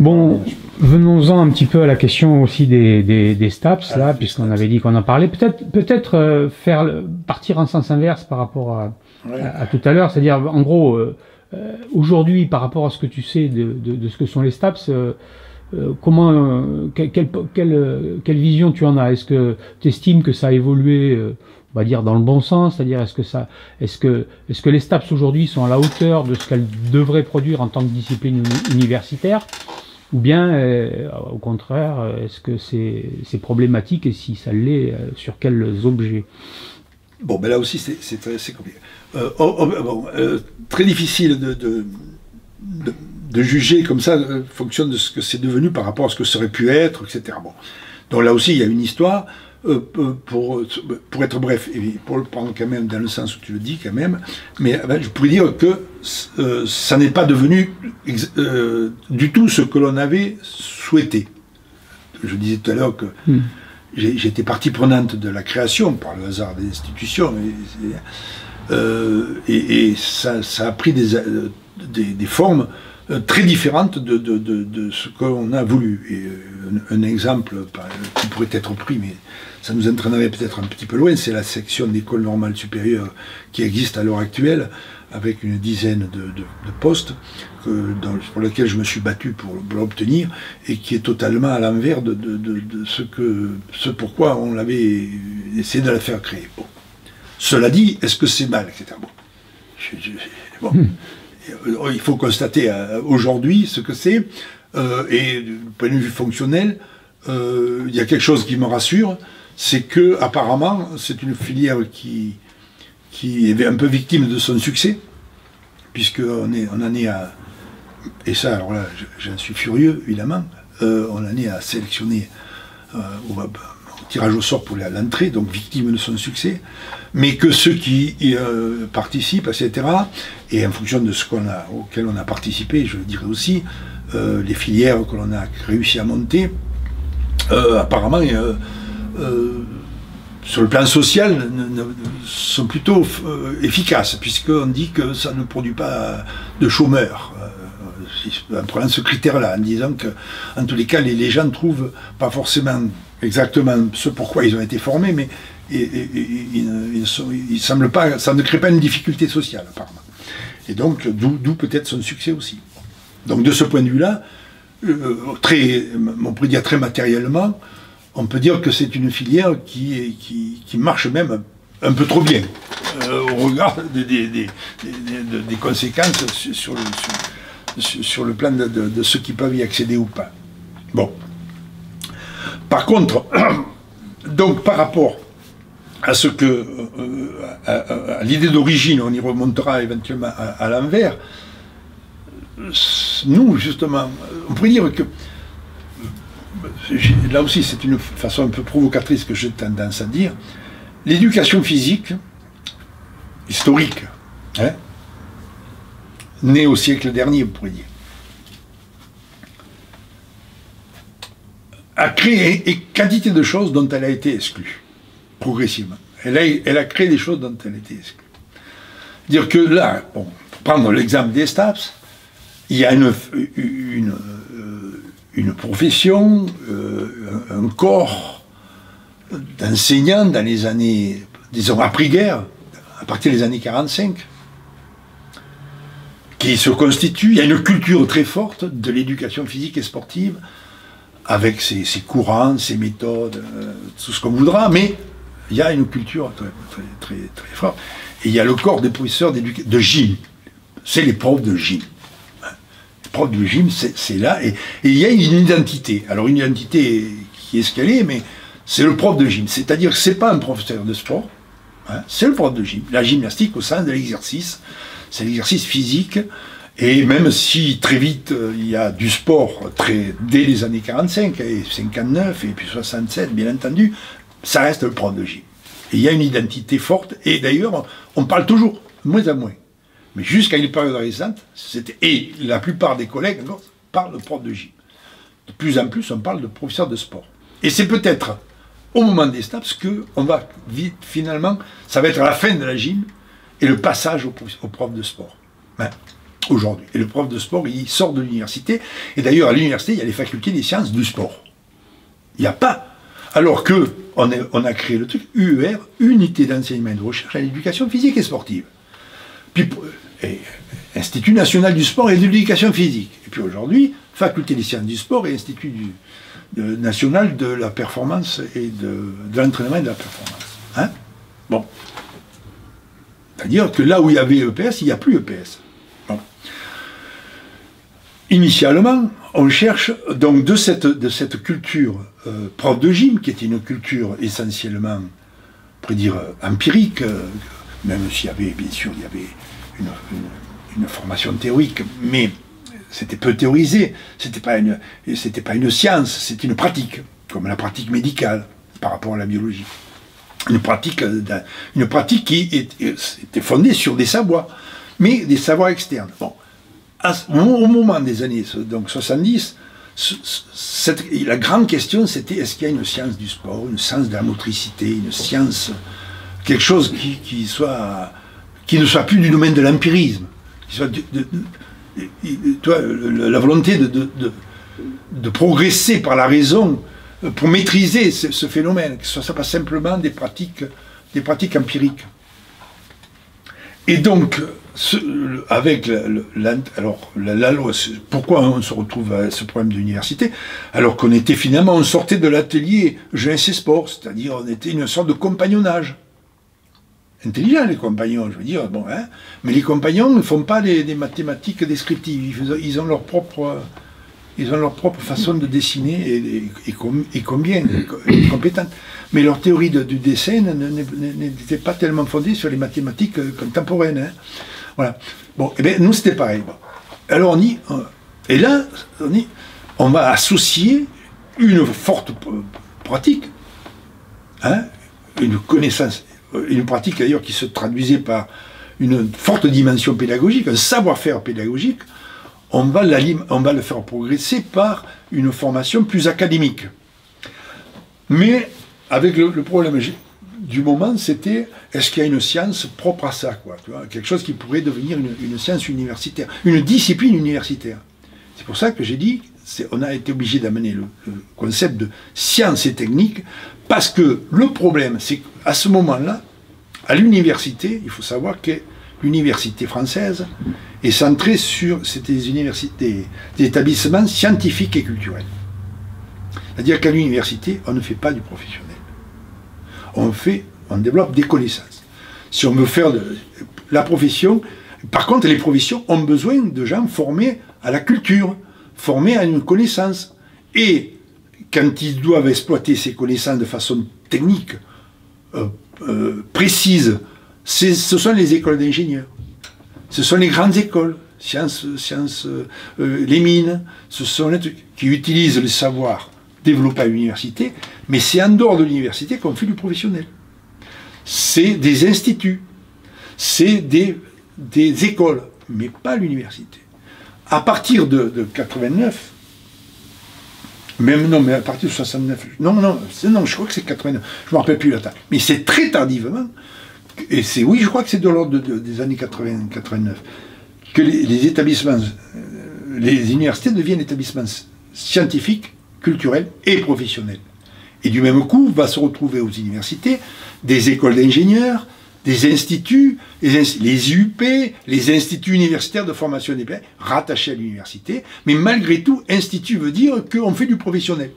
Bon, venons-en un petit peu à la question aussi des, des, STAPS, là, puisqu'on avait dit qu'on en parlait. Peut-être peut-être euh, faire partir en sens inverse par rapport à, à, tout à l'heure, c'est-à-dire, en gros, euh, euh, aujourd'hui, par rapport à ce que tu sais de, de, de ce que sont les STAPS, comment, quelle, quelle, quelle, vision tu en as? Est-ce que tu estimes que ça a évolué on va dire dans le bon sens, c'est-à-dire est-ce que ça, est-ce que, est-ce que les STAPS aujourd'hui sont à la hauteur de ce qu'elles devraient produire en tant que discipline universitaire, ou bien euh, au contraire, est-ce que c'est, problématique et si ça l'est, euh, sur quels objets? Bon, ben là aussi c'est, très compliqué. Euh, oh, oh, bon, très difficile de, juger comme ça, fonction de ce que c'est devenu par rapport à ce que ça aurait pu être, etc. Donc là aussi il y a une histoire. Euh, euh, pour, pour être bref, et pour le prendre quand même dans le sens où tu le dis quand même, mais je pourrais dire que euh, ça n'est pas devenu du tout ce que l'on avait souhaité. Je disais tout à l'heure que hmm. j'étais partie prenante de la création par le hasard des institutions, et, ça, a pris des, des, formes très différentes de, ce qu'on a voulu. Et un, exemple qui pourrait être pris, mais ça nous entraînerait peut-être un petit peu loin, c'est la section d'école normale supérieure qui existe à l'heure actuelle, avec une dizaine de, postes pour lesquels je me suis battu pour, l'obtenir, et qui est totalement à l'envers de, ce, que, ce pourquoi on l'avait essayé de la faire créer. Cela dit, est-ce que c'est mal, etc. Bon. Hmm. Euh, il faut constater euh, aujourd'hui ce que c'est, euh, et du point de vue fonctionnel, il y a quelque chose qui me rassure, c'est que apparemment c'est une filière qui, est un peu victime de son succès, puisqu'on on en est à, et ça alors là j'en suis furieux évidemment, euh, on en est à sélectionner euh, au, tirage au sort pour l'entrée, donc victime de son succès, mais que ceux qui euh, participent, etc., et en fonction de ce qu'on a, auquel on a participé, je dirais aussi, les filières que l'on a réussi à monter, apparemment euh, sur le plan social, sont plutôt euh, efficaces, puisqu'on dit que ça ne produit pas de chômeurs. Euh, en prenant ce critère-là, en disant que, en tous les cas, les, gens ne trouvent pas forcément exactement ce pourquoi ils ont été formés, mais semble pas, ça ne crée pas une difficulté sociale, apparemment. Et donc, d'où peut-être son succès aussi. Donc, de ce point de vue-là, très, on pourrait dire très matériellement, on peut dire que c'est une filière qui, qui, marche même un peu trop bien euh, au regard des, conséquences sur le, sur, le plan de, ceux qui peuvent y accéder ou pas. Bon. Par contre, donc par rapport à ce que euh, à, l'idée d'origine, on y remontera éventuellement à l'envers, nous justement, on pourrait dire que là aussi c'est une façon un peu provocatrice que j'ai tendance à dire, l'éducation physique, historique, hein, née au siècle dernier, vous pourriez dire, a créé une quantité de choses dont elle a été exclue, progressivement. Elle a, créé des choses dont elle été exclue. Dire que là, bon, pour prendre l'exemple des STAPS, il y a une, une profession, euh, un corps d'enseignants dans les années, disons, après-guerre, à partir des années 45, qui se constitue. Il y a une culture très forte de l'éducation physique et sportive, avec ses, courants, ses méthodes, euh, tout ce qu'on voudra, mais il y a une culture très, très, forte. Et il y a le corps des professeurs de gym. C'est les profs de gym prof du gym, c'est là, et, il y a une identité. Alors une identité qui est ce mais c'est le prof de gym. C'est-à-dire que c'est pas un professeur de sport, hein, c'est le prof de gym. La gymnastique au sein de l'exercice, c'est l'exercice physique, et même si très vite euh, il y a du sport très, dès les années 45, et 59, et puis 67, bien entendu, ça reste le prof de gym. Et il y a une identité forte, et d'ailleurs, on parle toujours, moins à moins, mais jusqu'à une période récente, c'était. Et la plupart des collègues parlent de prof de gym. De plus en plus, on parle de professeur de sport. Et c'est peut-être au moment des STAPS que on va vite, finalement, ça va être la fin de la gym et le passage au, prof de sport. Ben, aujourd'hui. Et le prof de sport, il sort de l'université. Et d'ailleurs, à l'université, il y a les facultés des sciences du sport. Il n'y a pas. Alors que on, a créé le truc UER, Unité d'enseignement et de recherche à l'éducation physique et sportive. Puis, Institut national du sport et de l'éducation physique. Et puis aujourd'hui, Faculté des sciences du sport et Institut national de la performance et de, l'entraînement et de la performance. Hein? Bon. C'est-à-dire que là où il y avait EPS, il n'y a plus EPS. Initialement, on cherche donc de cette culture euh, prof de gym, qui était une culture essentiellement, on dire, euh, empirique, euh, même s'il y avait, bien sûr, il y avait une, formation théorique, mais c'était peu théorisé, c'était pas une, pas une science, c'était une pratique, comme la pratique médicale par rapport à la biologie. Une pratique, qui était fondée sur des savoirs, mais des savoirs externes. Au moment des années donc 70, la grande question c'était est-ce qu'il y a une science du sport, une science de la motricité, une science, quelque chose qui, ne soit plus du domaine de l'empirisme, qui soit la volonté de, de, progresser par la raison pour maîtriser ce, phénomène, que ce soit pas simplement des pratiques, des pratiques empiriques. Et donc, avec la, alors, la, loi, pourquoi on se retrouve à ce problème d'université Alors qu'on était finalement, on sortait de l'atelier et sport, c'est-à-dire on était une sorte de compagnonnage. Intelligent les compagnons, je veux dire, bon, hein, mais les compagnons ne font pas des, mathématiques descriptives, ils ont leur propre ils ont leur propre façon de dessiner et, et, combien compétentes. Mais leur théorie du dessin n'était pas tellement fondée sur les mathématiques euh, contemporaines. Hein. Voilà. Bon, eh nous c'était pareil. Alors on y, euh, et là, on, on va associer une forte pratique, hein, une connaissance, euh, une pratique d'ailleurs qui se traduisait par une forte dimension pédagogique, un savoir-faire pédagogique, on va, on va le faire progresser par une formation plus académique. Mais avec le, problème du moment, c'était est-ce qu'il y a une science propre à ça, quoi, quelque chose qui pourrait devenir une, science universitaire, une discipline universitaire. C'est pour ça que j'ai dit, on a été obligé d'amener le, concept de science et technique, parce que le problème, c'est qu'à ce moment-là, à l'université, il faut savoir que l'université française est centrée sur des universités, des établissements scientifiques et culturels. C'est-à-dire qu'à l'université, on ne fait pas du professionnel. On fait, on développe des connaissances. Si on veut faire la profession, par contre, les professions ont besoin de gens formés à la culture, formés à une connaissance. Et quand ils doivent exploiter ces connaissances de façon technique, euh, euh, précise, ce sont les écoles d'ingénieurs. Ce sont les grandes écoles, sciences, sciences euh, les mines, ce sont les trucs qui utilisent le savoir développé à l'université, mais c'est en dehors de l'université qu'on fait du professionnel. C'est des instituts, c'est des, écoles, mais pas l'université. À partir de, de 89, même non, mais à partir de 69, non, non, non, je crois que c'est 89, je ne me rappelle plus la date, mais c'est très tardivement et c'est, oui, je crois que c'est de l'ordre des années 80, 89, que les, établissements, euh, les universités deviennent établissements scientifiques, culturels et professionnels. Et du même coup, va se retrouver aux universités des écoles d'ingénieurs, des instituts, les, UP, les instituts universitaires de formation des pairs, rattachés à l'université. Mais malgré tout, institut veut dire qu'on fait du professionnel.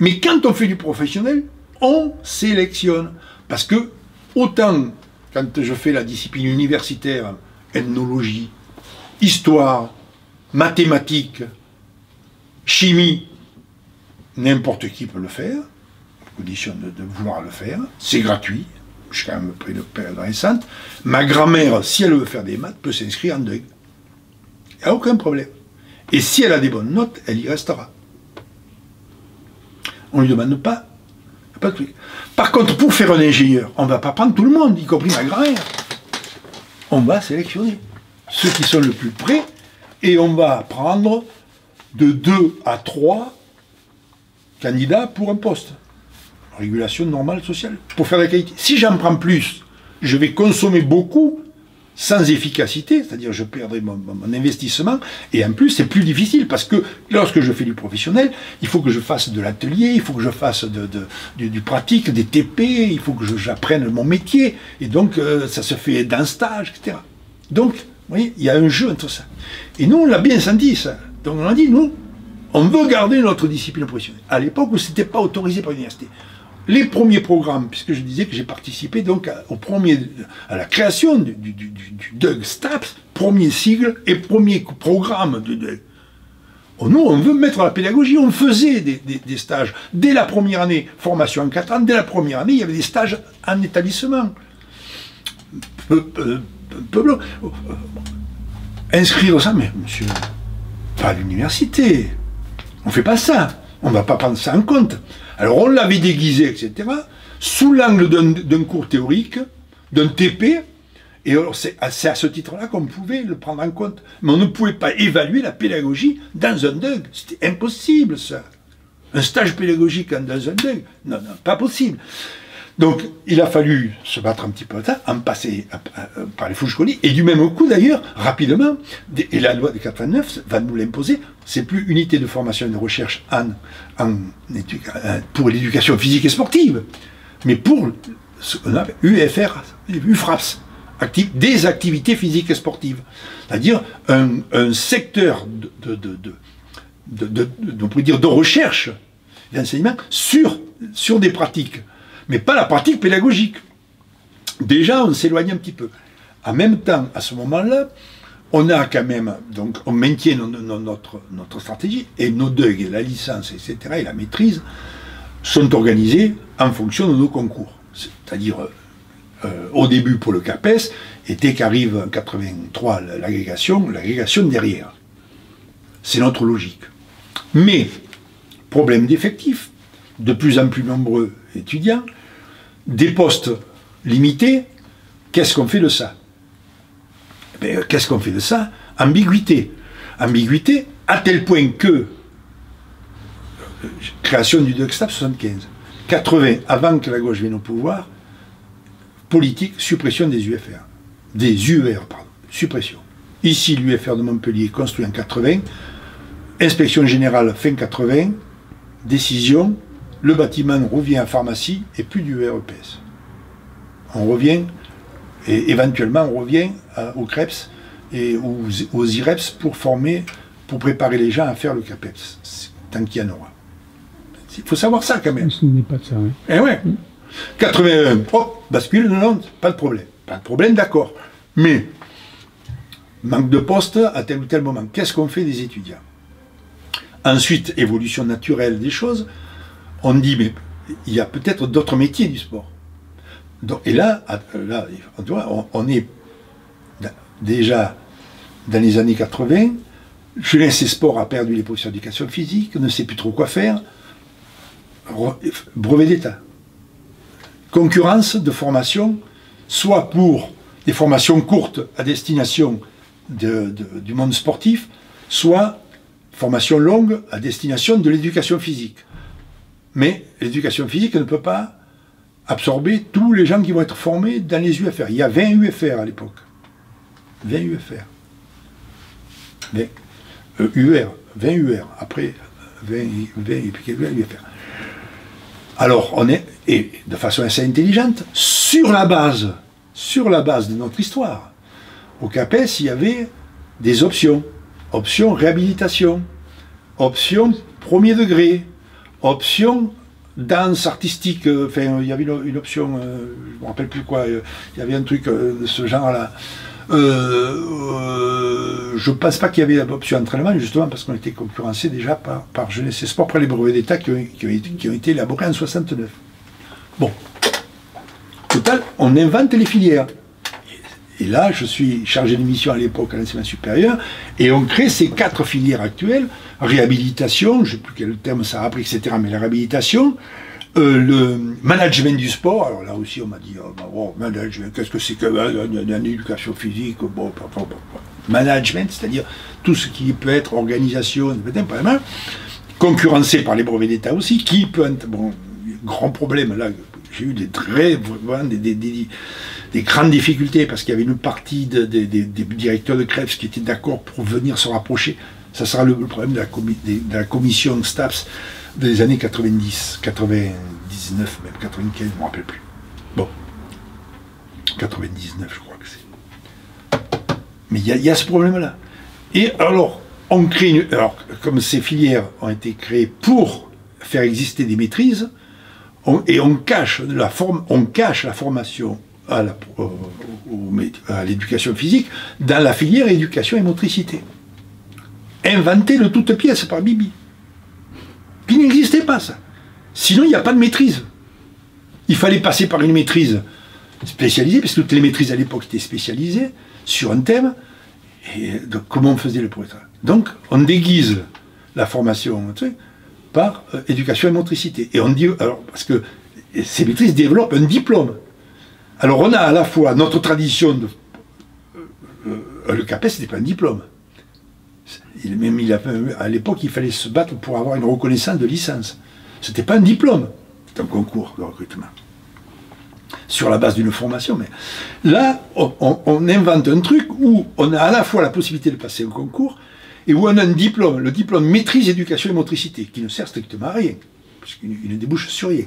Mais quand on fait du professionnel, on sélectionne. Parce que autant quand je fais la discipline universitaire, ethnologie, histoire, mathématiques, chimie, n'importe qui peut le faire, condition de, vouloir le faire, c'est gratuit, je suis quand même pris de période récente. Ma grand-mère, si elle veut faire des maths, peut s'inscrire en deuil. Il n'y a aucun problème. Et si elle a des bonnes notes, elle y restera. On ne lui demande pas pas de truc. Par contre, pour faire un ingénieur, on ne va pas prendre tout le monde, y compris ma grand-mère. On va sélectionner ceux qui sont le plus près et on va prendre de 2 à 3 candidats pour un poste. Régulation normale sociale. Pour faire la qualité. Si j'en prends plus, je vais consommer beaucoup. sans efficacité, c'est-à-dire je perdrai mon, investissement, et en plus c'est plus difficile parce que lorsque je fais du professionnel, il faut que je fasse de l'atelier, il faut que je fasse de, du, pratique, des TP, il faut que j'apprenne mon métier, et donc euh, ça se fait d'un stage, etc. Donc, vous voyez, il y a un jeu entre ça. Et nous, on l'a bien senti ça. Donc on a dit, nous, on veut garder notre discipline professionnelle. À l'époque où ce n'était pas autorisé par l'université les premiers programmes, puisque je disais que j'ai participé donc à, au premier, à la création du, du, du, DUG STAPS, premier sigle et premier programme de DUG. Oh nous, on veut mettre la pédagogie, on faisait des, stages. Dès la première année, formation en 4 ans, dès la première année, il y avait des stages en établissement. inscrire ça, mais monsieur, pas à l'université. On ne fait pas ça. On ne va pas prendre ça en compte. Alors on l'avait déguisé, etc., sous l'angle d'un cours théorique, d'un TP, et c'est à ce titre-là qu'on pouvait le prendre en compte. Mais on ne pouvait pas évaluer la pédagogie dans un DUG. C'était impossible, ça. Un stage pédagogique dans un DUG, non, non, pas possible. Donc, il a fallu se battre un petit peu ça, en passer par les Fouchkoli, et du même coup, d'ailleurs, rapidement, et la loi de 89 va nous l'imposer, c'est plus unité de formation et de recherche en, euh, pour l'éducation physique et sportive, mais pour ce qu'on appelle UFR, UFRAPS, des activités physiques et sportives. C'est-à-dire un, secteur de, recherche d'enseignement sur des pratiques mais pas la pratique pédagogique. Déjà, on s'éloigne un petit peu. En même temps, à ce moment-là, on a quand même, donc on maintient notre, notre stratégie, et nos DEG, la licence, etc., et la maîtrise, sont organisés en fonction de nos concours. C'est-à-dire, euh, au début pour le CAPES, et dès qu'arrive en 83 l'agrégation, l'agrégation derrière. C'est notre logique. Mais, problème d'effectifs, de plus en plus nombreux étudiants, des postes limités, qu'est-ce qu'on fait de ça? Eh Qu'est-ce qu'on fait de ça? Ambiguïté. Ambiguïté à tel point que, création du DUXTAP 75, 80, avant que la gauche vienne au pouvoir, politique, suppression des UFR. Des UR, pardon, suppression. Ici, l'UFR de Montpellier, construit en 80, inspection générale fin 80, décision, le bâtiment revient à pharmacie et plus du EREPS. On revient, et éventuellement on revient aux CREPS et aux, IREPS pour former, pour préparer les gens à faire le CAPEPS, tant qu'il y en aura. Il faut savoir ça quand même. Ce n'est pas de ça, oui. Eh ouais. 81, hop, bascule, non, non, pas de problème. Pas de problème, d'accord. Mais, manque de poste à tel ou tel moment. Qu'est-ce qu'on fait des étudiants? Ensuite, évolution naturelle des choses on dit, mais il y a peut-être d'autres métiers du sport. et là, là on, est déjà dans les années 80, Jeunesse et Sport a perdu les professeurs d'éducation physique, ne sait plus trop quoi faire. Brevet d'État. Concurrence de formation, soit pour des formations courtes à destination du monde sportif, soit formation longue à destination de l'éducation physique. Mais l'éducation physique ne peut pas absorber tous les gens qui vont être formés dans les UFR. Il y a 20 UFR à l'époque. 20 UFR. 20 UR, 20 UR. Après, 20, 20 et puis UFR. Alors, on est, et de façon assez intelligente, sur la base, sur la base de notre histoire. Au CAPES, il y avait des options. Option réhabilitation, option premier degré, option danse artistique, euh, enfin, il y avait une, option, euh, je ne me rappelle plus quoi, euh, il y avait un truc de ce genre-là. je ne pense pas qu'il y avait l'option entraînement, justement parce qu'on était concurrencé déjà par, par Jeunesse et Sport, après les brevets d'État qui, qui, ont été élaborés en 69. Bon, total, on invente les filières. Et là, je suis chargé de mission à l'époque à l'enseignement supérieur, et on crée ces quatre filières actuelles, réhabilitation, je ne sais plus quel terme ça a pris, etc., mais la réhabilitation, euh, le management du sport, alors là aussi on m'a dit, oh, bah, oh management, qu'est-ce que c'est que euh, éducation physique, bon, management, c'est-à-dire tout ce qui peut être organisation, concurrencé par les brevets d'État aussi, qui peut bon, grand problème là, j'ai eu des très, des, des des grandes difficultés parce qu'il y avait une partie des directeurs de crèves qui étaient d'accord pour venir se rapprocher. Ça sera le, problème de la, de la, commission STAPS des années 90, 99, même 95, je ne me rappelle plus. Bon. 99, je crois que c'est. Mais il y, a ce problème-là. Et alors, on crée une, alors, comme ces filières ont été créées pour faire exister des maîtrises, et on cache la forme, on cache la formation à l'éducation physique dans la filière éducation et motricité. Inventé de toutes pièces par Bibi. Qui n'existait pas ça. Sinon, il n'y a pas de maîtrise. Il fallait passer par une maîtrise spécialisée, parce que toutes les maîtrises à l'époque étaient spécialisées sur un thème. Et comment on faisait le poète? Donc, on déguise la formation par euh, éducation et motricité. Et on dit, alors, parce que ces maîtrises développent un diplôme. Alors, on a à la fois notre tradition de. Euh, le CAPES, ce n'était pas un diplôme. Il, même, il a, à l'époque, il fallait se battre pour avoir une reconnaissance de licence. Ce n'était pas un diplôme, c'était un concours de recrutement. Sur la base d'une formation. Mais là, on, invente un truc où on a à la fois la possibilité de passer un concours et où on a un diplôme, le diplôme maîtrise éducation et motricité, qui ne sert strictement à rien, puisqu'il ne débouche sur rien.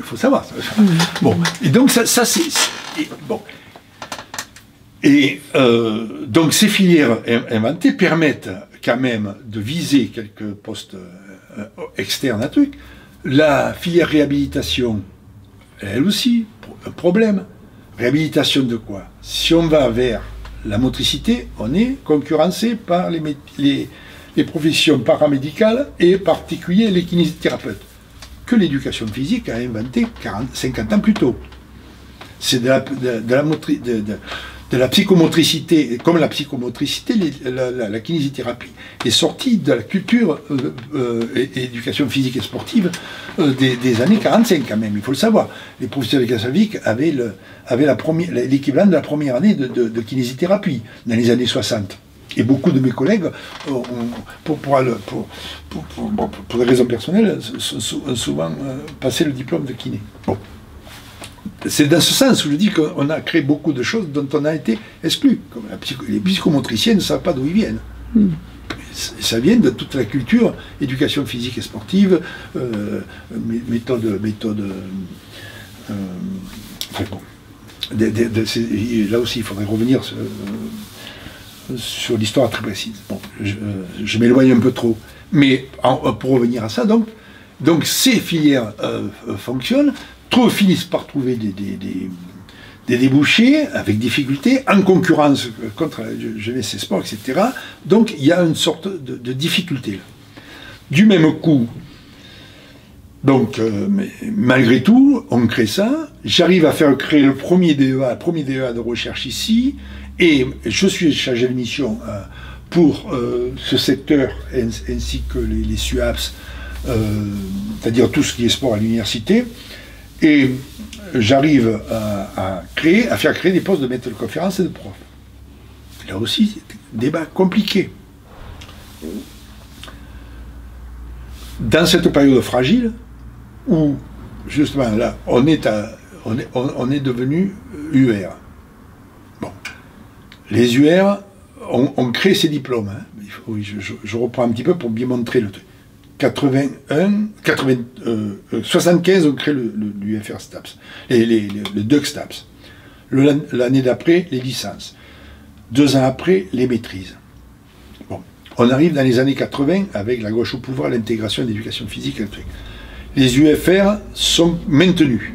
Il faut savoir. Ça. Bon, et donc ça, c'est. Bon. Et euh, donc ces filières inventées permettent quand même de viser quelques postes euh, externes à truc. La filière réhabilitation, elle aussi, un problème. Réhabilitation de quoi? Si on va vers la motricité, on est concurrencé par les professions paramédicales et particulier les kinésithérapeutes, que l'éducation physique a inventé 40, 50 ans plus tôt. C'est de la, de, de de, de psychomotricité, comme la psychomotricité, la, kinésithérapie est sortie de la culture euh, euh, éducation physique et sportive euh, des, années 45 quand même, il faut le savoir. Les professeurs d'éducation physique avaient, le, l'équivalent de la première année de, kinésithérapie dans les années 60. Et beaucoup de mes collègues, pour, pour, des raisons personnelles, ont souvent passé le diplôme de kiné. Bon c'est dans ce sens où je dis qu'on a créé beaucoup de choses dont on a été exclu. Comme les psychomotriciens ne savent pas d'où ils viennent. Hmm. Ça vient de toute la culture, éducation physique et sportive, euh, méthode, méthode. Euh, bon. là aussi, il faudrait revenir sur, l'histoire très précise. Je, m'éloigne un peu trop, mais pour revenir à ça, donc, ces filières euh, fonctionnent finissent par trouver des, débouchés avec difficulté, en concurrence contre la jeunesse sport, etc. Donc il y a une sorte de, difficulté là. Du même coup, donc euh, malgré tout, on crée ça. J'arrive à faire créer le premier DEA, le premier DEA de recherche ici, et je suis chargé de mission euh, pour euh, ce secteur ainsi que les, SUAPS, c'est-à-dire tout ce qui est sport à l'université. Et j'arrive à, créer, à faire créer des postes de maître de conférence et de prof. Là aussi, débat compliqué. Dans cette période fragile, où justement là, on est, on est, on est devenu UR. Bon. Les UR ont, créé ces diplômes. Hein. Je, reprends un petit peu pour bien montrer le truc. 81, 75, on crée l'UFR STAPS, les, le DUC STAPS. L'année d'après, les licences. Deux ans après, les maîtrises. Bon. On arrive dans les années 80 avec la gauche au pouvoir, l'intégration de l'éducation physique. Les UFR sont maintenues,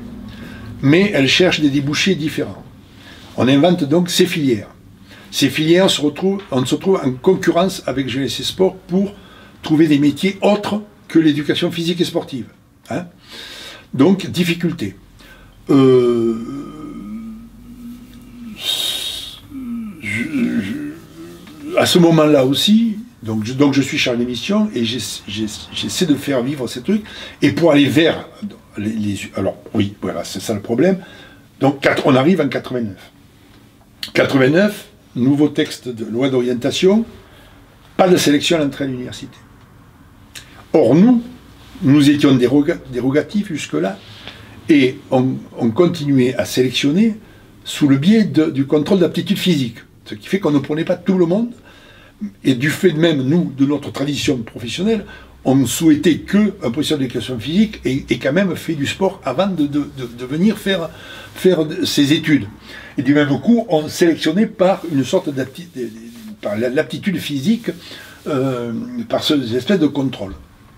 mais elles cherchent des débouchés différents. On invente donc ces filières. Ces filières, se retrouvent, on se retrouve en concurrence avec GSC Sport pour trouver des métiers autres que l'éducation physique et sportive. Hein. donc, difficulté. Euh, à ce moment-là aussi, donc je, suis chargé d'émission et j'essaie de faire vivre ces trucs. Et pour aller vers les, alors oui, voilà, c'est ça le problème. Donc on arrive en 89. 89, nouveau texte de loi d'orientation, pas de sélection à l'entrée à l'université. Or, nous, nous étions dérogatifs jusque-là, Et on, continuait à sélectionner sous le biais du contrôle d'aptitude physique. Ce qui fait qu'on ne prenait pas tout le monde. Et du fait même, nous, de notre tradition professionnelle, on souhaitait qu'un professeur d'éducation physique ait, quand même fait du sport avant de, venir faire, faire ses études. Et du même coup, on sélectionnait par une sorte d'aptitude, par l'aptitude physique, euh, par ces espèces de contrôle.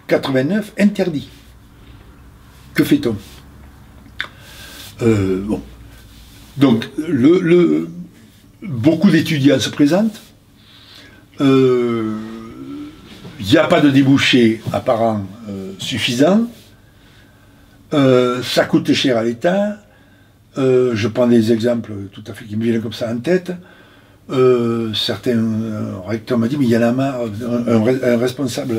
89, interdit. Que fait-on? Euh, bon. Donc, le, beaucoup d'étudiants se présentent. Il euh, n'y a pas de débouché apparent euh, suffisant. ça coûte cher à l'État. je prends des exemples tout à fait qui me viennent comme ça en tête. certains recteurs m'ont dit, mais il y en a marre, un, responsable,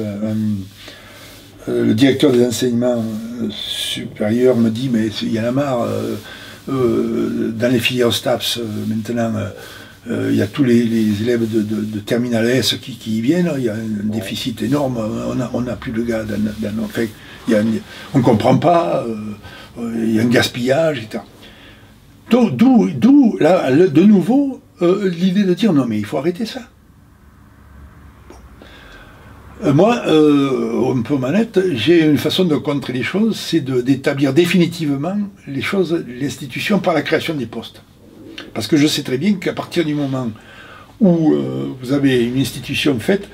le directeur des enseignements supérieurs me dit, mais il y en a marre, euh, dans les filières STAPS, euh, maintenant, euh, il y a tous les, élèves de, de, Terminal S qui, y viennent, il y a un déficit énorme, on n'a plus de gars dans. Fait, on ne comprend pas, il y a un gaspillage, etc. D'où, là, de nouveau, l'idée de dire non mais il faut arrêter ça. Euh, moi, euh, un peu manette, j'ai une façon de contrer les choses, c'est d'établir définitivement les choses, l'institution par la création des postes. Parce que je sais très bien qu'à partir du moment où euh, vous avez une institution faite,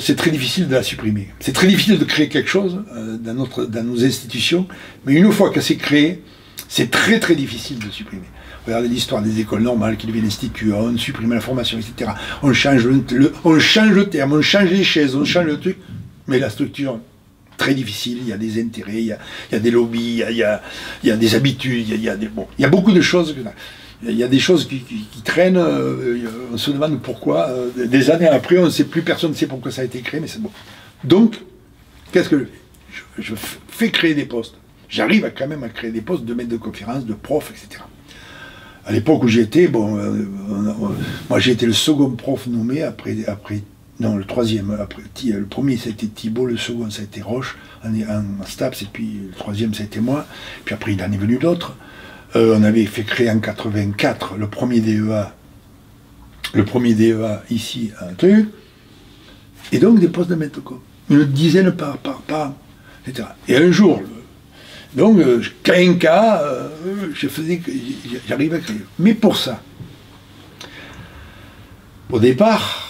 c'est très difficile de la supprimer. C'est très difficile de créer quelque chose dans, notre, dans nos institutions, mais une fois que c'est créé, c'est très très difficile de supprimer. Regardez l'histoire des écoles normales qui deviennent instituts, on supprime la formation, etc. On change le, on change le terme, on change les chaises, on change le truc. Mais la structure, très difficile, il y a des intérêts, il y a, des lobbies, il y a, des habitudes, il y a, des, bon, il y a beaucoup de choses. Il y a des choses qui, traînent, euh, on se demande pourquoi. Euh, des années après, on ne sait plus, personne ne sait pourquoi ça a été créé, mais c'est bon. Donc, qu'est-ce que je fais? Je, fais créer des postes. J'arrive quand même à créer des postes de maître de conférence, de prof, etc à l'époque où j'étais, bon, euh, moi j'ai été le second prof nommé après, après non, le troisième, après, le premier c'était Thibault, le second ça a été Roche en, en, STAPS, et puis le troisième été moi, puis après il en est venu d'autres. Euh, on avait fait créer en 84 le premier DEA, le premier DEA ici à truc, et donc des postes de maître une dizaine par, par, par, etc. Et un jour, donc, euh, cas, euh, je à créer. Mais pour ça, au départ,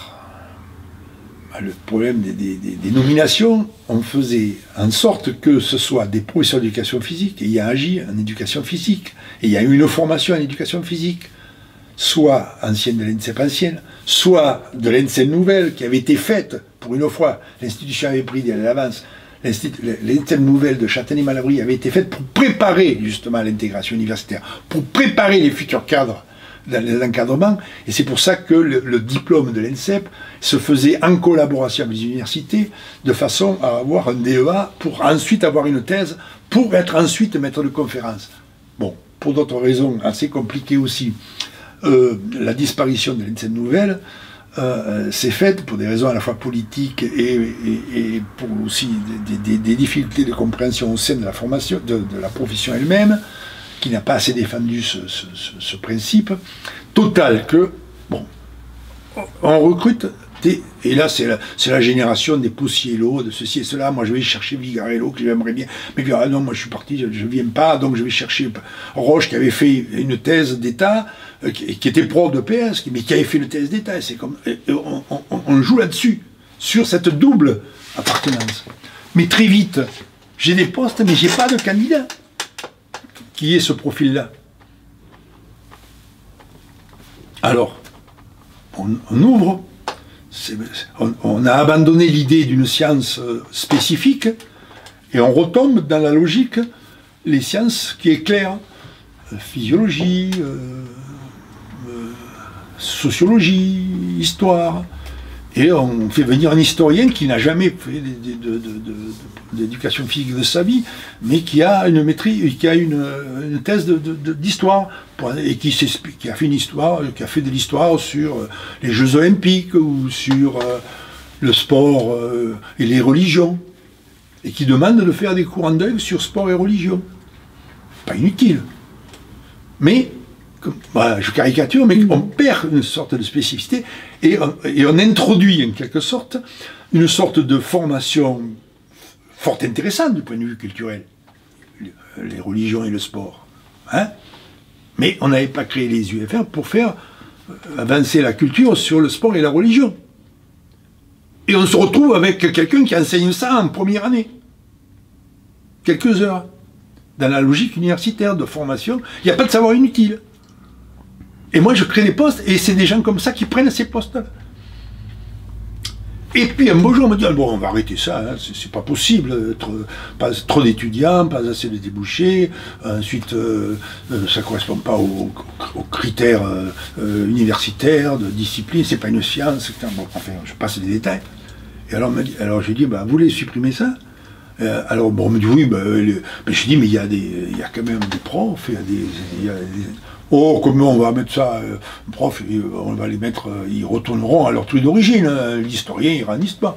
le problème des, nominations, on faisait en sorte que ce soit des professeurs d'éducation physique, et il y a agi en éducation physique, et il y a eu une formation en éducation physique, soit ancienne de l'ENSEP ancienne, soit de l'ENSEP nouvelle, qui avait été faite, pour une fois, l'institution avait pris de l'avance, l'interne nouvelle de Châtenay-Malabry avait été faite pour préparer justement l'intégration universitaire, pour préparer les futurs cadres dans l'encadrement, et c'est pour ça que le, diplôme de l'ENSEP se faisait en collaboration avec les universités, de façon à avoir un DEA pour ensuite avoir une thèse, pour être ensuite maître de conférence. Bon, pour d'autres raisons assez compliquées aussi, euh, la disparition de l'ENSEP nouvelle, euh, c'est fait pour des raisons à la fois politiques et, pour aussi des, difficultés de compréhension au sein de la formation, de, la profession elle-même, qui n'a pas assez défendu ce, principe. Total que, bon, on recrute et là, c'est la, génération des Poussiello, de ceci et cela. Moi, je vais chercher Vigarello, que j'aimerais bien. Mais ah non, moi, je suis parti, je ne viens pas, donc je vais chercher Roche, qui avait fait une thèse d'État, euh, qui, était prof de PS, mais qui avait fait une thèse d'État. C'est comme, on, joue là-dessus, sur cette double appartenance. Mais très vite, j'ai des postes, mais j'ai pas de candidat qui est ce profil-là. Alors, on ouvre on, a abandonné l'idée d'une science euh, spécifique et on retombe dans la logique les sciences qui éclairent euh, physiologie, euh, sociologie, histoire. Et on fait venir un historien qui n'a jamais fait d'éducation physique de sa vie, mais qui a une maîtrise, qui a une, thèse d'histoire, et qui, a fait une histoire, qui a fait de l'histoire sur les Jeux Olympiques ou sur euh, le sport euh, et les religions, et qui demande de faire des cours en deuil sur sport et religion. pas inutile. Mais, bah, je caricature, mais on perd une sorte de spécificité et on, introduit en quelque sorte une sorte de formation fort intéressante du point de vue culturel. Les religions et le sport. Hein mais on n'avait pas créé les UFR pour faire euh, avancer la culture sur le sport et la religion. Et on se retrouve avec quelqu'un qui enseigne ça en première année. Quelques heures. Dans la logique universitaire de formation, il n'y a pas de savoir inutile. Et moi, je crée des postes, et c'est des gens comme ça qui prennent ces postes-là. Et puis un beau jour, on me dit, ah, bon, on va arrêter ça, hein, c'est pas possible, trop, pas, trop d'étudiants, pas assez de débouchés, ensuite euh, euh, ça correspond pas aux, critères euh, universitaires, de discipline, c'est pas une science, etc. Bon, enfin, je passe les détails. Et alors, me dit, alors dit, bah, vous voulez supprimer ça? Alors, bon, on me dit, oui, bah, mais je dis, mais il y, a des, y a quand même des profs, des, il y a des Oh, comment on va mettre ça euh, Prof, euh, on va les mettre, euh, ils retourneront à leur truc d'origine. Hein. L'historien, il ranise pas?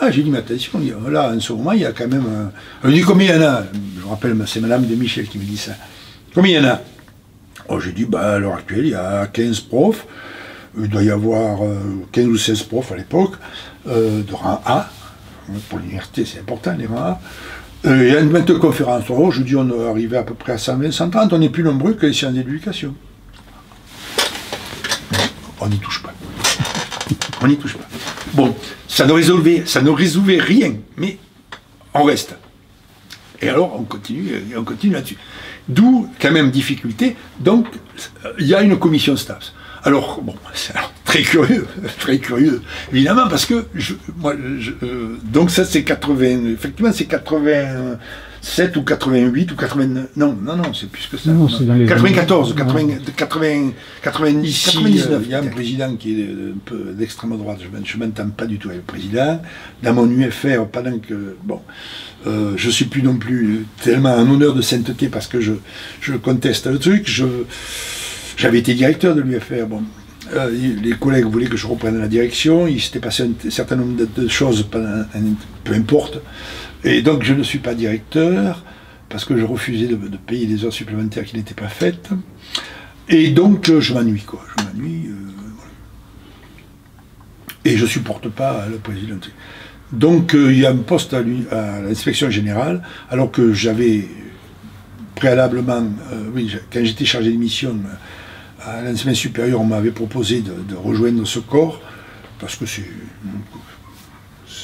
Ah, j'ai dit, mais attention, là, en ce moment, il y a quand même. Un... dit, combien il y en a? Je me rappelle, c'est Madame de Michel qui me dit ça. Combien il y en a? Oh, J'ai dit, bah, à l'heure actuelle, il y a 15 profs. Il doit y avoir 15 ou 16 profs à l'époque, de rang A. Pour l'université, c'est important, les rangs A. Euh, il y a une de conférences. Oh, je dis, on est arrivé à peu près à 120, 130, on est plus nombreux que les sciences d'éducation. On n'y touche pas. On n'y touche pas. Bon, ça ne résolvait, ça ne résouvait rien, mais on reste. Et alors, on continue, on continue là-dessus. D'où, quand même, difficulté. Donc, il y a une commission STAPS. Alors, bon, c'est très curieux, très curieux, évidemment, parce que, je, moi, euh, donc ça c'est 80, effectivement c'est 87 ou 88 ou 89, non, non, non, c'est plus que ça. Non, dans les 94, 80, 80, 99, il y a un président qui est un peu d'extrême droite, je ne m'entends pas du tout avec le président. Dans mon UFR, pendant que, bon, euh, je suis plus non plus tellement en honneur de sainteté parce que je, je conteste le truc, je j'avais été directeur de l'UFR. Bon, euh, les collègues voulaient que je reprenne la direction. Il s'était passé un, certain nombre de, choses, peu importe. Et donc je ne suis pas directeur parce que je refusais de, payer des heures supplémentaires qui n'étaient pas faites. Et donc je m'ennuie, quoi. Je m'ennuie. Euh, Et je supporte pas le président. Donc euh, il y a un poste à l'inspection générale, alors que j'avais préalablement, quand j'étais chargé de mission, à l'enseignement supérieur, on m'avait proposé de, rejoindre ce corps, parce que c'est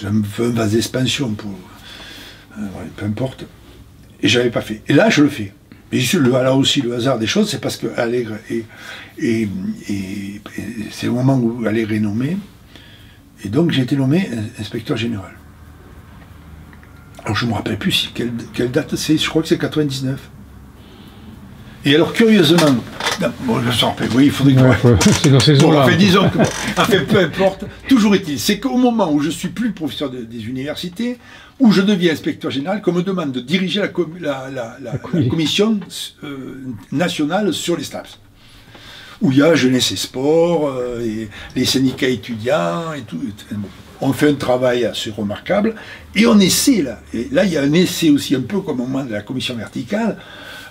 un, vase d'expansion. Euh, peu importe. Et je n'avais pas fait. Et là, je le fais. Et là aussi, le hasard des choses, c'est parce que Allègre est, et, c'est le moment où Allègre est nommé. Et donc, j'ai été nommé inspecteur général. Alors, je ne me rappelle plus quelle date c'est, je crois que c'est 99. Et alors, curieusement, bon, je sens, oui, il faudrait que. c'est dans ces eaux-là. fait, disons que, enfin, peu importe, toujours est-il, c'est qu'au moment où je suis plus professeur des universités, où je deviens inspecteur général, qu'on me demande de diriger la, la, commission euh, nationale sur les STAPS où il y a jeunesse et sport, euh, et les syndicats étudiants et tout. On fait un travail assez remarquable et on essaie là. Et là, il y a un essai aussi un peu comme au moment de la commission verticale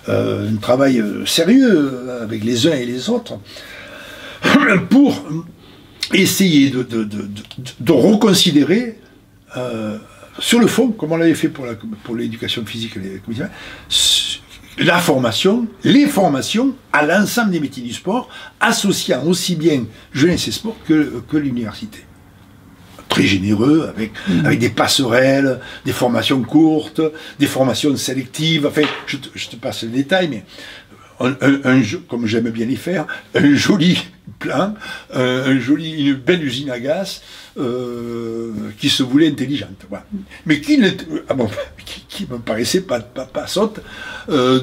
euh, un travail euh, sérieux euh, avec les uns et les autres, pour essayer de, reconsidérer sur le fond, comme on l'avait fait pour l'éducation physique la formation, les formations à l'ensemble des métiers du sport, associant aussi bien jeunesse et sport que, que l'université très généreux, avec, mm. avec des passerelles, des formations courtes, des formations sélectives. Enfin, je te, je te passe le détail, mais un, un, comme j'aime bien les faire, un joli plan, un joli, une belle usine à gaz euh, qui se voulait intelligente. Mais ah qui, me paraissait pas, pas, pas saute. Euh,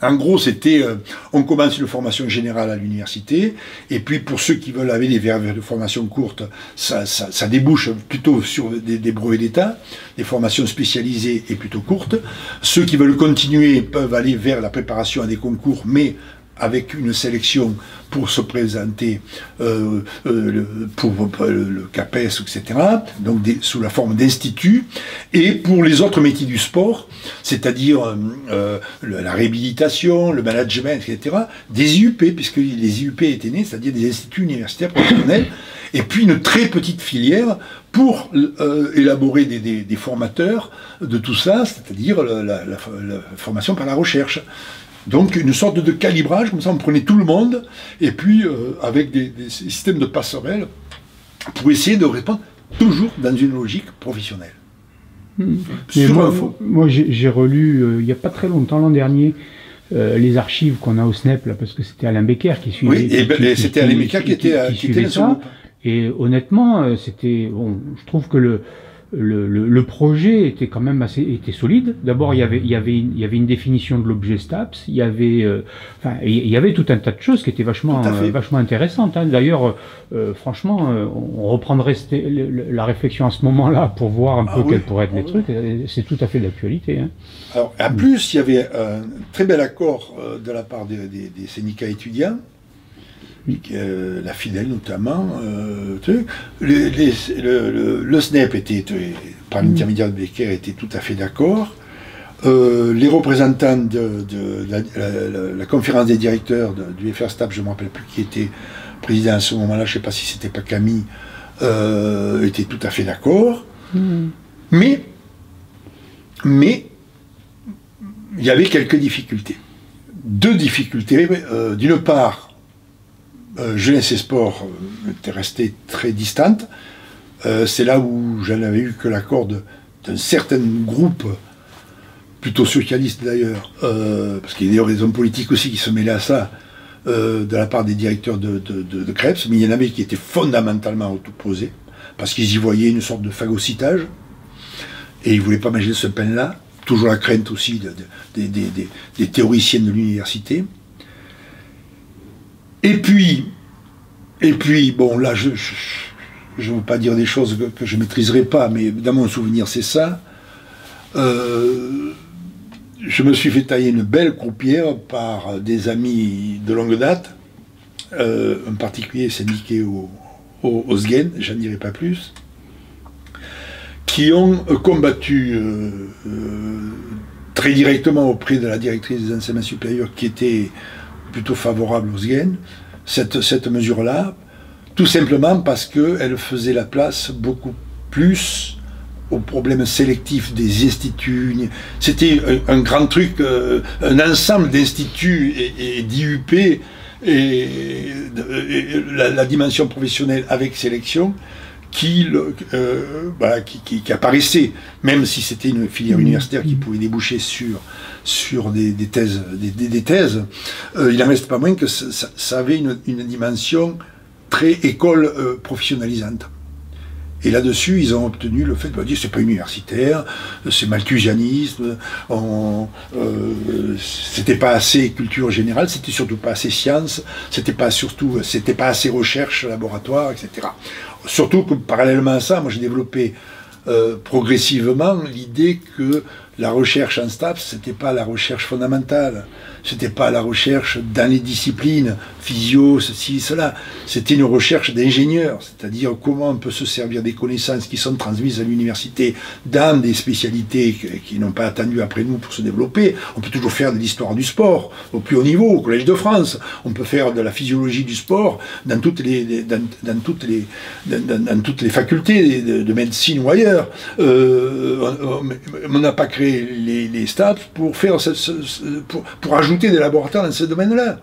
en gros, c'était, euh, on commence une formation générale à l'université, et puis pour ceux qui veulent avoir des verbes de formation courte, ça, ça, ça débouche plutôt sur des brevets d'État, des formations spécialisées et plutôt courtes. Ceux qui veulent continuer peuvent aller vers la préparation à des concours, mais avec une sélection pour se présenter euh, euh, pour, le CAPES, etc., donc sous la forme d'instituts, et pour les autres métiers du sport, c'est-à-dire la réhabilitation, le management, etc., des IUP, puisque les IUP étaient nés, c'est-à-dire des instituts universitaires professionnels, et puis une très petite filière pour euh, élaborer des, formateurs de tout ça, c'est-à-dire la, formation par la recherche. Donc une sorte de calibrage, comme ça on prenait tout le monde, et puis euh, avec des, systèmes de passerelles pour essayer de répondre toujours dans une logique professionnelle. Hmm. moi, j'ai relu euh, il n'y a pas très longtemps, l'an dernier, les archives qu'on a au SNEP, là, parce que c'était Alain Becker qui suivait. Oui, et, ben, c'était Alain Becker qui, était, qui, était ça. Et honnêtement, euh, c'était bon. Je trouve que le le, le, projet était quand même assez était solide. D'abord, il y avait il y avait une, il y avait une définition de l'objet STAPS. Il y avait euh, enfin il y avait tout un tas de choses qui étaient vachement vachement intéressantes. Hein. D'ailleurs, euh, franchement, on reprendrait la réflexion à ce moment-là pour voir un ah peu quels pourraient être les ah trucs. C'est tout à fait d'actualité. Hein. Alors, en plus, il y avait un très bel accord de la part des, des syndicats étudiants euh, la fidèle notamment. Euh, le, SNEP était, par l'intermédiaire de Becker, était tout à fait d'accord. Euh, les représentants de, la, conférence des directeurs du FR-STAP, je ne me rappelle plus qui était président à ce moment-là, je ne sais pas si c'était pas Camille, étaient tout à fait d'accord. Hmm. Mais, mais, il y avait quelques difficultés. Deux difficultés. D'une part, euh, jeunesse et sport euh, était restée très distante. Euh, c'est là où j'en avais eu que l'accord d'un certain groupe, plutôt socialiste d'ailleurs, parce qu'il y a d'ailleurs des hommes politiques aussi qui se mêlaient à ça, de la part des directeurs de, Krebs, mais il y en avait qui étaient fondamentalement opposés, parce qu'ils y voyaient une sorte de phagocytage, et ils ne voulaient pas manger ce pain-là. Toujours la crainte aussi des théoriciennes de l'université. Et puis, et puis, bon, là, je ne veux pas dire des choses que, je ne maîtriserai pas, mais dans mon souvenir, c'est ça. Euh, je me suis fait tailler une belle croupière par des amis de longue date, euh, un particulier syndiqué au, au, j'en dirai pas plus, qui ont combattu euh, très directement auprès de la directrice des enseignements supérieurs qui était plutôt favorable aux SGEN, cette, cette mesure-là, tout simplement parce qu'elle faisait la place beaucoup plus aux problèmes sélectifs des instituts. C'était un, grand truc, euh, un ensemble d'instituts et, d'IUP et, la, dimension professionnelle avec sélection qui, euh, qui, qui, apparaissait, même si c'était une filière mmh. universitaire qui pouvait déboucher sur, sur des, thèses, des, thèses euh, il n'en reste pas moins que ça, avait une, dimension très école euh, professionnalisante. Et là-dessus, ils ont obtenu le fait de dire c'est pas universitaire, c'est malthusianisme, euh, c'était pas assez culture générale, c'était surtout pas assez science, c'était pas surtout, c'était pas assez recherche, laboratoire, etc. Surtout que parallèlement à ça, moi j'ai développé euh, progressivement l'idée que la recherche en STAPS, c'était pas la recherche fondamentale, c'était pas la recherche dans les disciplines, physio, ceci, cela, c'était une recherche d'ingénieur, c'est-à-dire comment on peut se servir des connaissances qui sont transmises à l'université dans des spécialités qui n'ont pas attendu après nous pour se développer. On peut toujours faire de l'histoire du sport au plus haut niveau, au Collège de France, on peut faire de la physiologie du sport dans toutes les, dans, toutes les, dans, toutes les facultés de, médecine ou ailleurs. Euh, on n'a pas créé les, les, pour, faire pour, pour ajouter des laboratoires dans ce domaine-là.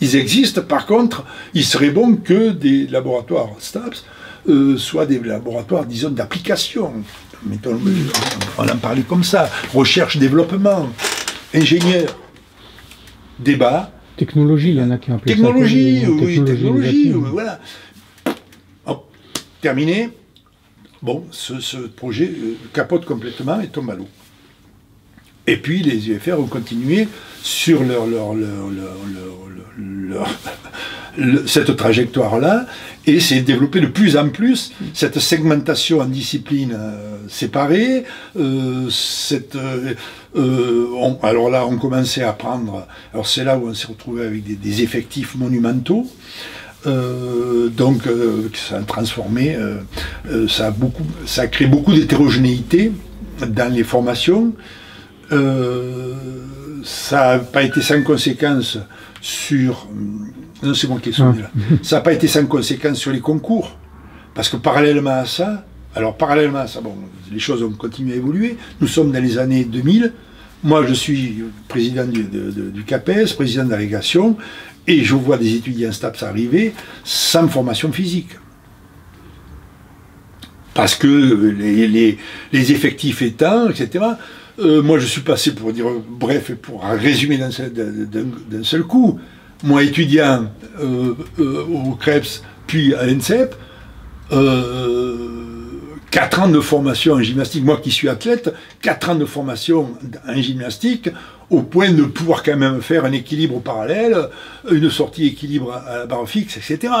Ils existent, par contre, il serait bon que des laboratoires STAPS euh, soient des laboratoires, disons, d'application. On en parlait comme ça. Recherche, développement, ingénieur, débat. Technologie, il y en a qui ont appelé technologie, ça. Oui, technologie, technologie, voilà. terminé. Bon, ce, projet euh, capote complètement et tombe à l'eau. Et puis les UFR ont continué sur leur, leur, leur, leur, cette trajectoire-là, et c'est développer de plus en plus cette segmentation en disciplines euh, séparées. Euh, cette, euh, alors là, on commençait à prendre. Alors c'est là où on s'est retrouvé avec des, effectifs monumentaux. donc ça a transformé, ça a beaucoup, ça a créé beaucoup d'hétérogénéité dans les formations. Ça n'a pas été sans conséquence sur non, c'est moi qui ai sonné là. Ça n'a pas été sans conséquence sur les concours. Parce que parallèlement à ça, alors parallèlement à ça, bon, les choses ont continué à évoluer. Nous sommes dans les années 2000. Moi, je suis président du, CAPES, président d'allégation, et je vois des étudiants STAPS arriver sans formation physique. Parce que les, effectifs étant, etc., euh, moi je suis passé pour dire, bref, pour résumer d'un seul coup, moi étudiant euh, euh, au CREPS, puis à l'ENSEP, euh, 4 ans de formation en gymnastique, moi qui suis athlète, 4 ans de formation en gymnastique, au point de pouvoir quand même faire un équilibre parallèle, une sortie équilibre à la barre fixe, etc.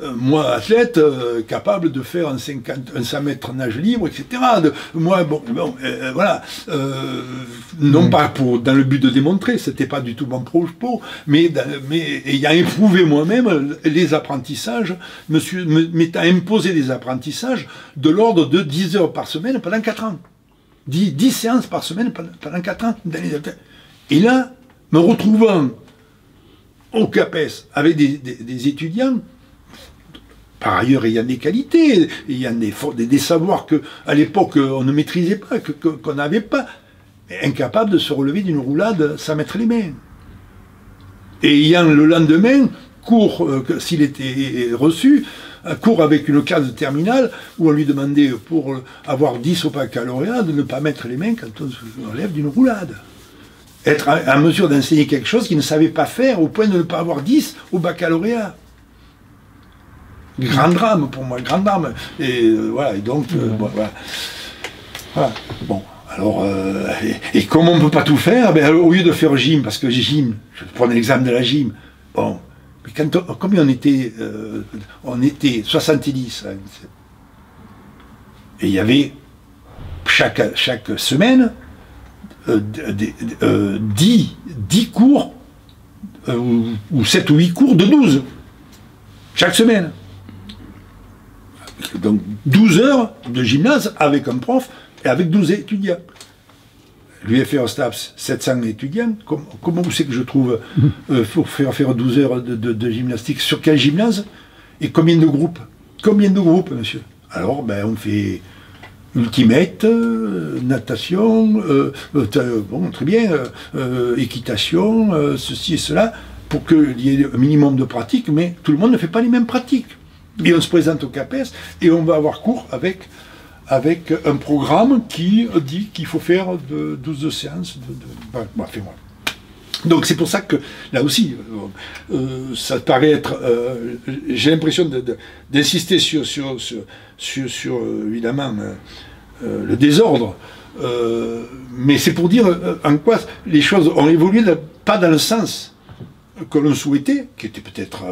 euh, moi, athlète, euh, capable de faire un, 50, un 100 mètres nage libre, etc. De, moi, bon, bon euh, voilà, non mm. pas pour, dans le but de démontrer, c'était pas du tout mon propos, mais, mais ayant éprouvé moi-même les apprentissages, m'étant imposé des apprentissages de l'ordre de 10 heures par semaine pendant 4 ans. 10, 10 séances par semaine pendant 4 ans. Et là, me retrouvant au CAPES avec des, des étudiants par ailleurs, il y a des qualités, il y a des, savoirs qu'à l'époque on ne maîtrisait pas, qu'on n'avait pas. Incapable de se relever d'une roulade sans mettre les mains. Et ayant le lendemain, court, euh, s'il était reçu, court avec une case terminale où on lui demandait pour avoir 10 au baccalauréat de ne pas mettre les mains quand on se relève d'une roulade. Être en mesure d'enseigner quelque chose qu'il ne savait pas faire au point de ne pas avoir 10 au baccalauréat. Grand drame pour moi, grand drame. Et euh, voilà, et donc, euh, voilà. Bon, alors, euh, et, comme on ne peut pas tout faire, ben, au lieu de faire gym, parce que gym, je prends l'exemple de la gym, bon, mais quand on, combien on était, on était 70, hein, et il y avait chaque, chaque semaine 10, 10 cours, ou, ou 7 ou 8 cours de 12, chaque semaine donc 12 heures de gymnase avec un prof et avec 12 étudiants. L'UFR STAPS, 700 étudiants. comment vous savez que je trouve euh, pour faire faire 12 heures de, gymnastique? Sur quel gymnase? Et combien de groupes? Combien de groupes, monsieur? Alors, ben, on fait ultimate, euh, natation, euh, bon, très bien, équitation, ceci et cela, pour qu'il y ait un minimum de pratiques, mais tout le monde ne fait pas les mêmes pratiques. Et on se présente au CAPES et on va avoir cours avec, avec un programme qui dit qu'il faut faire de 12 séances. De, donc c'est pour ça que là aussi, euh, euh, ça paraît être. Euh, j'ai l'impression d'insister sur, sur, sur, sur, évidemment le désordre, mais c'est pour dire en quoi les choses ont évolué, pas dans le sens que l'on souhaitait, qui était peut-être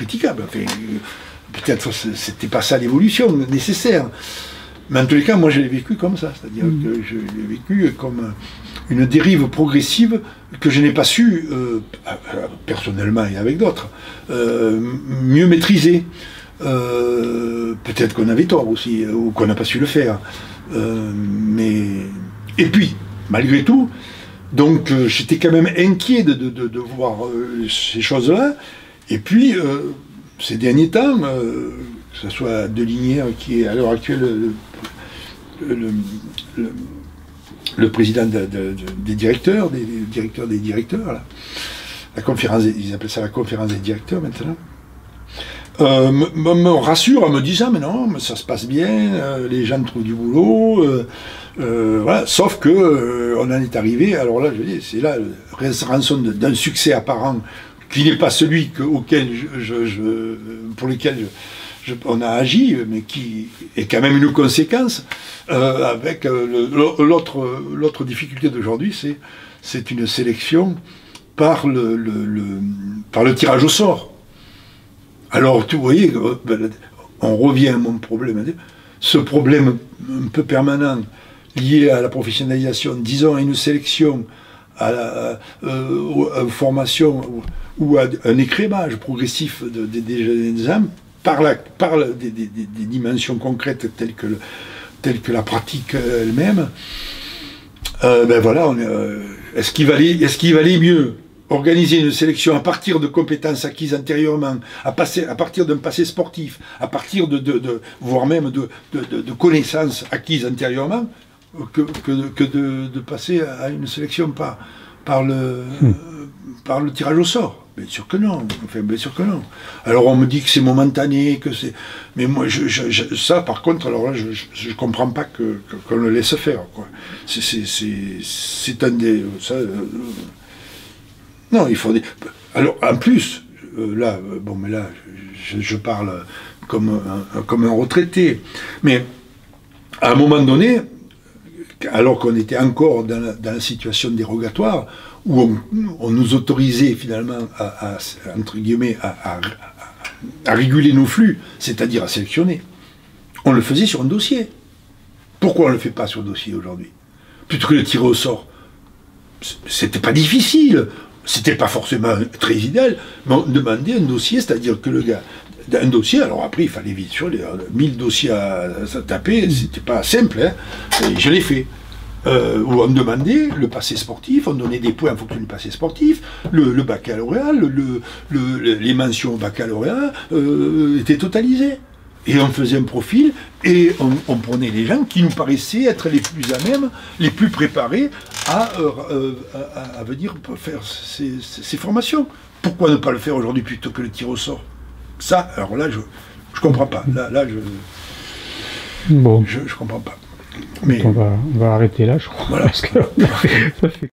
critiquable. peut-être c'était pas ça l'évolution nécessaire. Mais en tous les cas, moi je l'ai vécu comme ça. C'est-à-dire mm. que je l'ai vécu comme une dérive progressive que je n'ai pas su, euh, personnellement et avec d'autres, euh, mieux maîtriser. Euh, peut-être qu'on avait tort aussi, ou qu'on n'a pas su le faire. mais et puis, malgré tout, donc j'étais quand même inquiet de, de voir ces choses-là. Et puis, euh, ces derniers temps, euh, que ce soit De Linière, qui est à l'heure actuelle le, président des directeurs, des, directeurs des directeurs, la conférence, ils appellent ça la conférence des directeurs maintenant, euh, me, rassure en me disant mais non, ça se passe bien, les gens trouvent du boulot, voilà. Sauf que on en est arrivé. Alors là, je dis, c'est là rançon d'un succès apparent qui n'est pas celui auquel pour lequel on a agi, mais qui est quand même une conséquence, euh, avec euh, l'autre difficulté d'aujourd'hui, c'est une sélection par le, par le tirage au sort. Alors, tu voyez, ben, on revient à mon problème. Ce problème un peu permanent lié à la professionnalisation, disons à une sélection, à, la, euh, une formation ou à un écrémage progressif des âmes par, la, par des, dimensions concrètes telles que, telles que la pratique elle-même, euh, ben voilà, euh, est-ce qu'il valait, est mieux organiser une sélection à partir de compétences acquises antérieurement, à, passer, à partir d'un passé sportif, à partir de, de, voire même de, de, connaissances acquises antérieurement, que, que, de, passer à une sélection par, par, le, hmm. par le tirage au sort. Bien sûr que non. Enfin, bien sûr que non. Alors on me dit que c'est momentané, que c'est. Mais moi, je, ça, par contre, alors là, je ne comprends pas qu'on que, le laisse faire. C'est un des. Ça, euh, non, il faut. Alors, en plus, euh, là, euh, bon, mais là, je, parle comme un, comme un retraité. Mais à un moment donné, alors qu'on était encore dans la, situation dérogatoire, où on, nous autorisait finalement à, entre guillemets, à, réguler nos flux, c'est-à-dire à sélectionner, on le faisait sur un dossier. Pourquoi on ne le fait pas sur dossier aujourd'hui? Plutôt que de tirer au sort. C'était pas difficile c'était pas forcément très idéal, mais on demandait un dossier, c'est-à-dire que le gars, un dossier, alors après il fallait vite sur les 1000 dossiers à, taper, c'était pas simple, hein, et je l'ai fait. Euh, où on demandait le passé sportif, on donnait des points en fonction du passé sportif, le, baccalauréat, les mentions au baccalauréat euh, étaient totalisées. Et on faisait un profil et on, prenait les gens qui nous paraissaient être les plus à même, les plus préparés à, euh, euh, à, venir faire ces, formations. Pourquoi ne pas le faire aujourd'hui plutôt que le tir au sort? Ça, alors là, je ne comprends pas. Là, là je ne je, comprends pas. Mais, on, va, on va arrêter là, je crois. Voilà. Parce que